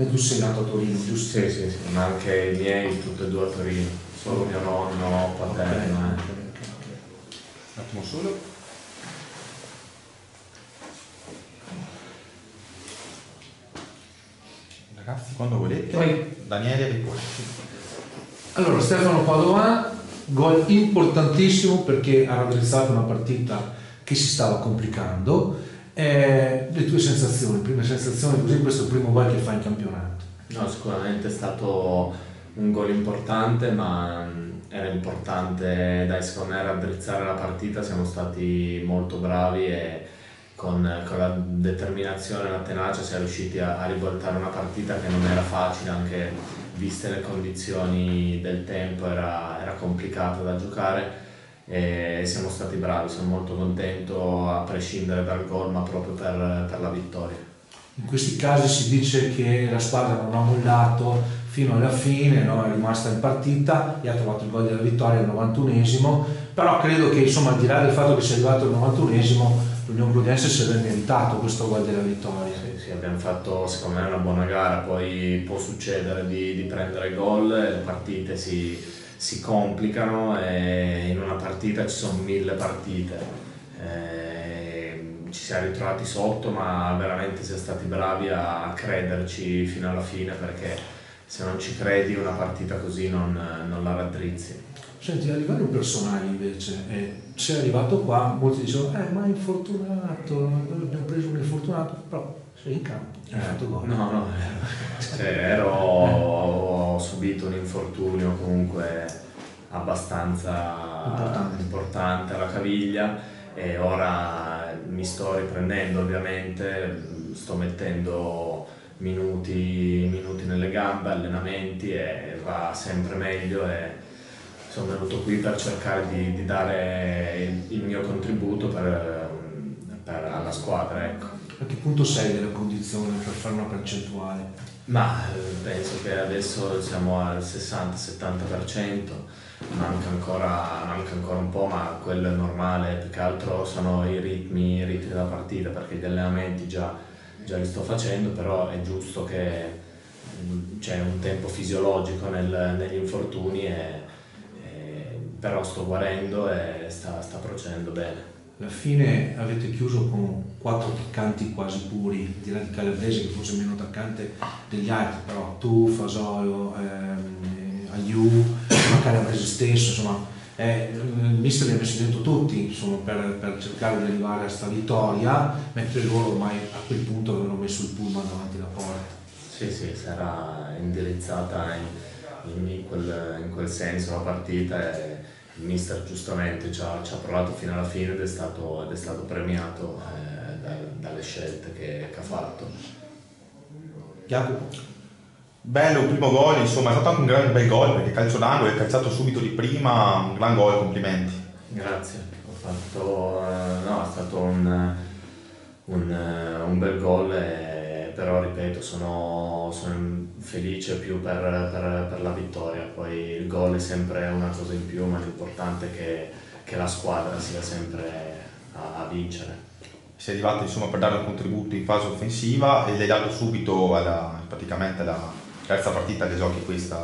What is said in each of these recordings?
E tu sei nato a Torino, giusto? Sì, sì, sì, ma anche i miei tutti e due a Torino, solo mio nonno paterno. Ok, eh. Un attimo solo. Ragazzi, quando volete. Vai. Daniele Riccone. Allora, Stefano Padovan, gol importantissimo perché ha raddrizzato una partita che si stava complicando. Eh, le tue sensazioni, prime sensazioni così, questo primo gol che fai in campionato. No, sicuramente è stato un gol importante, ma mh, era importante, dai, secondo me, raddrizzare la partita. Siamo stati molto bravi e con, con la determinazione e la tenacia siamo riusciti a, a ribaltare una partita che non era facile, anche viste le condizioni del tempo, era, era complicata da giocare e siamo stati bravi. Sono molto contento, a prescindere dal gol, ma proprio per- per la vittoria. In questi casi si dice che la squadra non ha mollato fino alla fine, no? è rimasta in partita e ha trovato il gol della vittoria al 91esimo, però credo che insomma al di là del fatto che sia arrivato al 91esimo, l'Unione Cludense si è meritato questo gol della vittoria. Sì, sì, abbiamo fatto secondo me una buona gara, poi può succedere di, di prendere gol, le partite si, si complicano e in una partita ci sono mille partite. Eh, ci siamo ritrovati sotto, ma veramente siamo stati bravi a crederci fino alla fine perché se non ci credi una partita così non, non la raddrizzi. Senti, a livello personale invece, eh, sei arrivato qua, molti dicevano, eh ma è infortunato, abbiamo preso un infortunato, però sei in campo, hai fatto gol. No, no, cioè, ero, ho subito un infortunio comunque abbastanza Importante. importante alla caviglia e ora mi sto riprendendo ovviamente, sto mettendo minuti, minuti nelle gambe, allenamenti e va sempre meglio e sono venuto qui per cercare di, di dare il, il mio contributo per, per- alla squadra. Ecco. A che punto sei della condizione per fare una percentuale? Ma eh, penso che adesso siamo al 60-70%, manca ancora, manca ancora un po', ma quello è normale, più che altro sono i ritmi, i ritmi della partita, perché gli allenamenti già, già li sto facendo, però è giusto che mm, c'è un tempo fisiologico nel- negli infortuni, e- e- però sto guarendo e sta, sta procedendo bene. Alla fine avete chiuso con quattro attaccanti quasi puri, al di là di Calabrese che forse è meno attaccante degli altri, però tu, Fasolo, ehm, Aiu, ma Calabrese stesso, insomma, eh, il mister li ha messi dentro tutti insomma, per, per cercare di arrivare a sta vittoria, mentre loro ormai a quel punto avevano messo il pullman davanti alla porta. Sì, sì, sarà indirizzata in, in- in quel, in quel senso la partita e il mister giustamente ci ha, ci ha provato fino alla fine ed è stato, ed è stato premiato eh, da- dalle scelte che, che ha fatto. Jacopo? Bello, primo gol, insomma, è stato anche un gran bel gol perché calcio d'angolo, è calciato subito di prima, un gran gol, complimenti. Grazie, ho fatto, eh, no, è stato un, un, eh, un bel gol, e- però ripeto, sono, sono felice più per, per- per la vittoria, poi il gol è sempre una cosa in più, ma l'importante è che, che la squadra sia sempre a, a vincere. Sei arrivato insomma per dare un contributo in fase offensiva e l'hai dato subito alla, praticamente alla terza partita che giochi questa.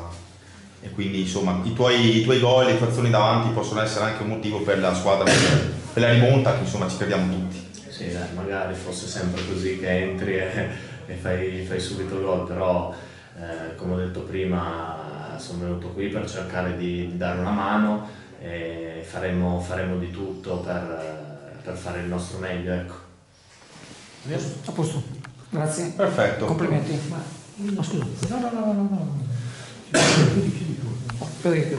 E quindi insomma i tuoi, i tuoi gol, le tue azioni davanti possono essere anche un motivo per la squadra, per, per la rimonta che insomma ci crediamo tutti. Sì, dai, magari fosse sempre così che entri e, e fai, fai subito gol, però eh, come ho detto prima sono venuto qui per cercare di, di dare una mano e faremo, faremo di tutto per, per fare il nostro meglio. Ecco. A posto. Grazie. Perfetto. Complimenti. Ma, no scusa, no no no no no, no. Chiudi,